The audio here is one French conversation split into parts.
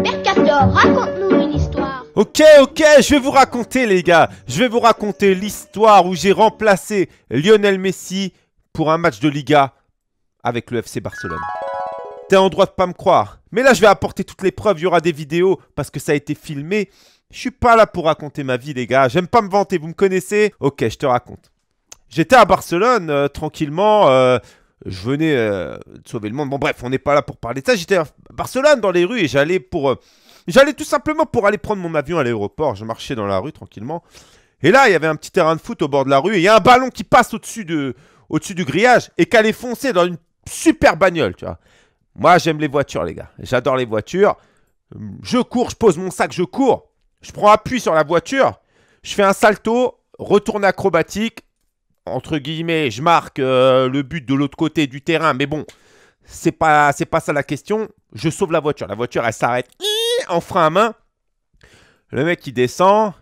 Mercator, raconte-nous une histoire. Ok, ok, je vais vous raconter les gars. Je vais vous raconter l'histoire où j'ai remplacé Lionel Messi pour un match de Liga avec le FC Barcelone. T'es en droit de pas me croire. Mais là, je vais apporter toutes les preuves. Il y aura des vidéos parce que ça a été filmé. Je suis pas là pour raconter ma vie, les gars. J'aime pas me vanter, vous me connaissez? Ok, je te raconte. J'étais à Barcelone, euh, tranquillement. euh, je venais euh, de sauver le monde. Bon, bref, on n'est pas là pour parler de ça. J'étais à Barcelone dans les rues et j'allais pour. euh, j'allais tout simplement pour aller prendre mon avion à l'aéroport. Je marchais dans la rue tranquillement. Et là, il y avait un petit terrain de foot au bord de la rue. Et il y a un ballon qui passe au-dessus de, au-dessus du grillage et qui allait foncer dans une super bagnole, tu vois. Moi, j'aime les voitures, les gars. J'adore les voitures. Je cours, je pose mon sac, je cours. Je prends appui sur la voiture. Je fais un salto, retourne acrobatique. Entre guillemets, je marque euh, le but de l'autre côté du terrain. Mais bon, c'est pas, c'est pas ça la question. Je sauve la voiture. La voiture, elle s'arrête en frein à main. Le mec, il descend.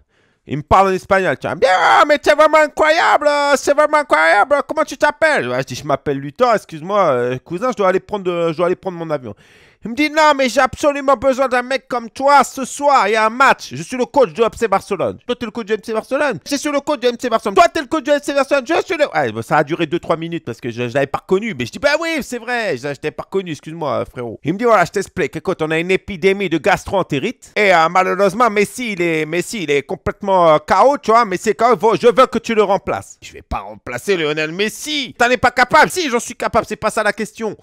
Il me parle en espagnol. Tiens, bien, mais c'est vraiment incroyable. C'est vraiment incroyable. Comment tu t'appelles? Je dis, je m'appelle Luthor. Excuse-moi, euh, cousin, je dois aller prendre, je dois aller prendre mon avion. Il me dit non, mais j'ai absolument besoin d'un mec comme toi ce soir. Il y a un match. Je suis le coach du FC Barcelone. Toi, t'es le coach du FC Barcelone. Je suis le coach du FC Barcelone. Toi, t'es le coach du FC Barcelone. Je suis le. Ça a duré 2-3 minutes parce que je, je l'avais pas reconnu. Mais je dis, bah oui, c'est vrai. Je, je t'avais pas reconnu. Excuse-moi, euh, frérot. Il me dit, voilà, je t'explique. Écoute, on a une épidémie de gastro-entérite. Et euh, malheureusement, Messi, il est, Messi, il est complètement euh, KO, tu vois. C'est quand je veux que tu le remplaces. Je vais pas remplacer Lionel Messi. T'en es pas capable. Si, j'en suis capable. C'est pas ça la question.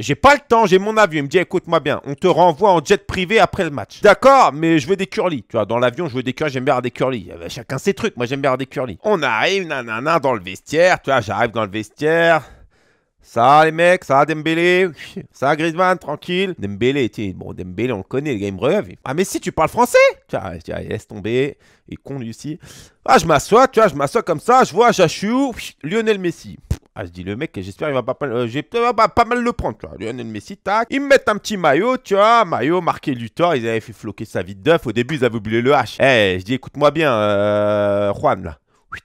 J'ai pas le temps, j'ai mon avion. Il me dit écoute-moi bien, on te renvoie en jet privé après le match. D'accord, mais je veux des curly. Tu vois, dans l'avion, je veux des curly, j'aime bien avoir des curly. Euh, Chacun ses trucs, moi j'aime bien avoir des curly. On arrive, nanana, dans le vestiaire. Tu vois, j'arrive dans le vestiaire. Ça les mecs, ça Dembélé, ça Griezmann, tranquille. Dembélé, tu bon Dembélé on le connaît, le gars. Ah mais si tu parles français? Dis, allez, laisse tomber, il est con lui aussi. Ah je m'assois, tu vois, je m'assois comme ça, je vois Jachou, Lionel Messi. Ah, je dis, le mec, j'espère il va pas, euh, pas, pas mal le prendre, tu vois. Lionel Messi, tac. Ils me mettent un petit maillot, tu vois, maillot marqué Luthor. Ils avaient fait floquer sa vie d'œuf. Au début, ils avaient oublié le H. Eh, je dis, écoute-moi bien, euh, Juan, là.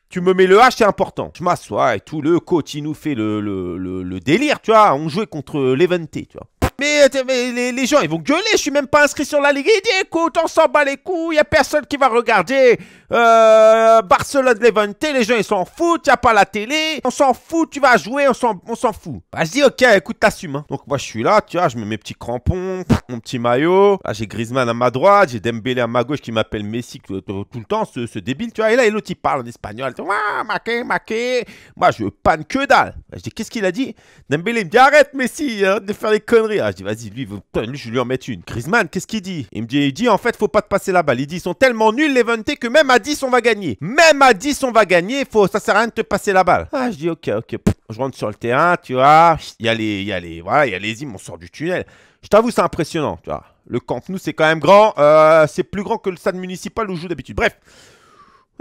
Tu me mets le H, c'est important. Je m'assois et tout. Le coach, il nous fait le, le, délire, tu vois. On jouait contre Levante, tu vois. Mais, euh, les, gens, ils vont gueuler. Je suis même pas inscrit sur la ligue. Il dit, écoute, on s'en bat les couilles. Y a personne qui va regarder euh, Barcelone Levante. Les gens, ils s'en foutent. Y a pas la télé. On s'en fout. Tu vas jouer. On s'en fout. Dis, ok, écoute, t'assumes. Hein. Donc, moi, je suis là. Tu vois, je mets mes petits crampons, mon petit maillot. Là, j'ai Griezmann à ma droite. J'ai Dembélé à ma gauche qui m'appelle Messi tout, le temps, ce, débile. Tu vois, et là, l'autre, il parle en espagnol. Ouah, maqué, maqué. Moi, je panne que dalle. Je dis, qu'est-ce qu'il a dit? Dembélé il me dit, arrête, Messi, arrête de faire des conneries. Ah, je dis, vas-y, lui, lui, je lui en mettre une. Griezmann, qu'est-ce qu'il dit? Il me dit, il dit, en fait, faut pas te passer la balle. Il dit, ils sont tellement nuls, les Levante, que même à 10, on va gagner. Même à 10, on va gagner. Faut, ça sert à rien de te passer la balle. Ah, je dis, ok, ok. Je rentre sur le terrain, tu vois. Il y a les, il y a les, voilà, il y a les on sort du tunnel. Je t'avoue, c'est impressionnant, tu vois. Le Camp Nou, c'est quand même grand. Euh, c'est plus grand que le stade municipal où je joue d'habitude. Bref.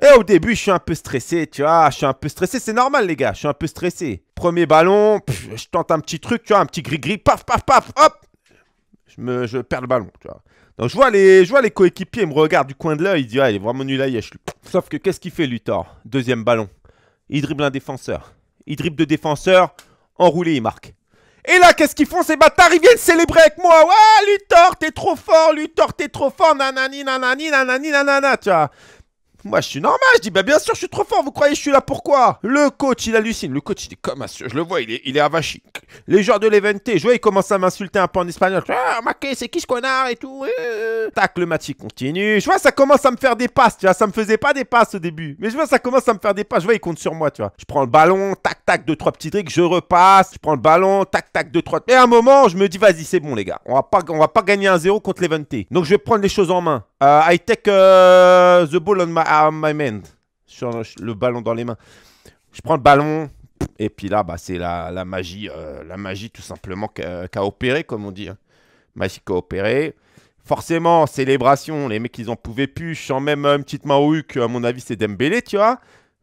Et au début, je suis un peu stressé, tu vois. Je suis un peu stressé, c'est normal, les gars. Je suis un peu stressé. Premier ballon, je tente un petit truc, tu vois, un petit gris-gris, paf, paf, paf, hop. Je, me, je perds le ballon, tu vois. Donc je vois les, les coéquipiers, ils me regardent du coin de l'œil, ils disent, ah, il est vraiment nul à Yesh. Sauf que qu'est-ce qu'il fait, Luthor Deuxième ballon. Il dribble un défenseur. Il dribble deux défenseurs. Enroulé, il marque. Et là, qu'est-ce qu'ils font ces bâtards? Ils viennent célébrer avec moi. Ouais, Luthor, t'es trop fort, Luthor, t'es trop fort. Nanani, nanani, nanani, nanana, tu vois. Moi, je suis normal. Je dis, bah bien sûr, je suis trop fort. Vous croyez je suis là pourquoi? Le coach, il hallucine. Le coach, il est comme un... Je le vois, il est, il est avachi. Les joueurs de l'Evente, je vois, ils commencent à m'insulter un peu en espagnol. Ah, Maquet, c'est qui ce connard et tout? Euh. Tac, le match, il continue. Je vois, ça commence à me faire des passes, tu vois. Ça me faisait pas des passes au début. Mais je vois, ça commence à me faire des passes. Je vois, il compte sur moi, tu vois. Je prends le ballon, tac, tac, deux, trois petits tricks, je repasse. Je prends le ballon, tac, tac, deux, trois... Et à un moment, je me dis, vas-y, c'est bon, les gars. On va pas, on va pas gagner un 0 contre l'Evente. Donc, je vais prendre les choses en main. Euh, I take euh, the ball on my, on my hand. Sur le ballon dans les mains. Je prends le ballon, et puis là, bah, c'est la, magie, euh, la magie tout simplement qui a, qui a opéré, comme on dit. hein. Magie qui a opéré. Forcément, célébration, les mecs, ils en pouvaient plus. Je sens même euh, une petite main au à mon avis, c'est Dembélé, tu vois.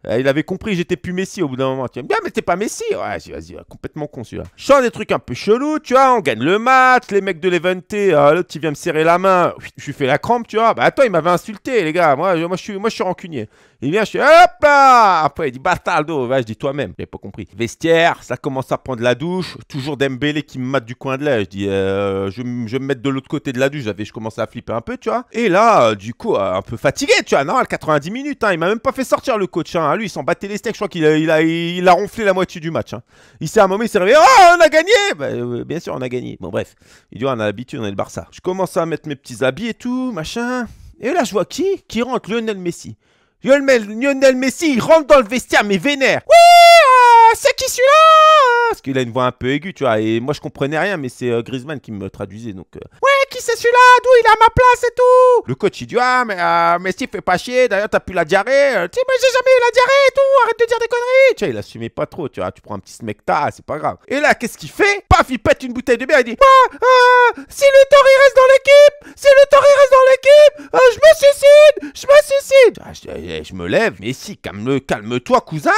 Euh, Il avait compris j'étais plus Messi au bout d'un moment. Tu vas me mais t'es pas Messi. Ouais, vas-y, ouais, complètement con celui-là. Je sens des trucs un peu chelous, tu vois. On gagne le match. Les mecs de l'Evente, euh, l'autre, il vient me serrer la main. Je lui fais la crampe, tu vois. Bah, attends, il m'avait insulté, les gars. Moi, moi, je suis, moi, je suis rancunier. Il vient, je suis hop là Après, il dit bastardo. Ouais, je dis toi-même. J'avais pas compris. Vestiaire, ça commence à prendre la douche. Toujours Dembélé qui me mate du coin de l'œil. Je dis, euh, je, vais me- mettre de l'autre côté de la douche. J'avais, je commençais à flipper un peu, tu vois. Et là, euh, du coup, un peu fatigué, tu vois. Non, à 90 minutes, hein, il m'a même pas fait sortir le coach. Hein. Lui, il s'en battait les steaks. Je crois qu'il a, il a, il a ronflé la moitié du match. Hein. Il s'est à un moment, il s'est réveillé. Oh, on a gagné bah, euh, Bien sûr, on a gagné. Bon, bref. Il dit, on a l'habitude, on est le Barça. Je commence à mettre mes petits habits et tout, machin. Et là, je vois qui? Qui rentre? Lionel Messi. Lionel, Messi, il rentre dans le vestiaire, mais vénère. C'est qui celui-là Parce qu'il a une voix un peu aiguë, tu vois. Et moi, je comprenais rien, mais c'est euh, Griezmann qui me traduisait. Donc, euh, ouais, qui c'est celui-là D'où il est à ma place et tout Le coach, il dit Ah, mais euh, Messi, fais pas chier. D'ailleurs, t'as plus la diarrhée. Euh, Tu mais j'ai jamais eu la diarrhée et tout. Arrête de dire des conneries. Tu vois, il assumait pas trop, tu vois. Tu prends un petit smecta, c'est pas grave. Et là, qu'est-ce qu'il fait Paf, il pète une bouteille de bière. Il dit Ah, si le Tor, il reste dans l'équipe Si le Tor, il reste dans l'équipe Je me suicide Je me suicide Ah, je, je me lève. Mais si, calme, calme-toi, cousin.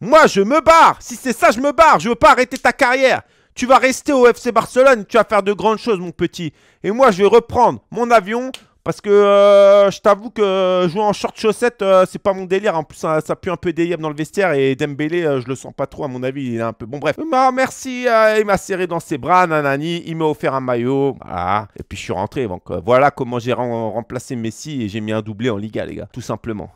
Moi, je me barre. Si c'est ça, je me barre. Je veux pas arrêter ta carrière. Tu vas rester au FC Barcelone. Tu vas faire de grandes choses, mon petit. Et moi, je vais reprendre mon avion. Parce que euh, je t'avoue que jouer en short chaussette, euh, c'est pas mon délire. En plus, ça, pue un peu yeux dans le vestiaire. Et Dembélé, euh, je le sens pas trop, à mon avis. Il est un peu. Bon, bref. Bah, merci. il m'a serré dans ses bras, nanani. Il m'a offert un maillot. Voilà. Et puis, je suis rentré. Donc, voilà comment j'ai rem- remplacé Messi. Et j'ai mis un doublé en Liga, les gars. Tout simplement.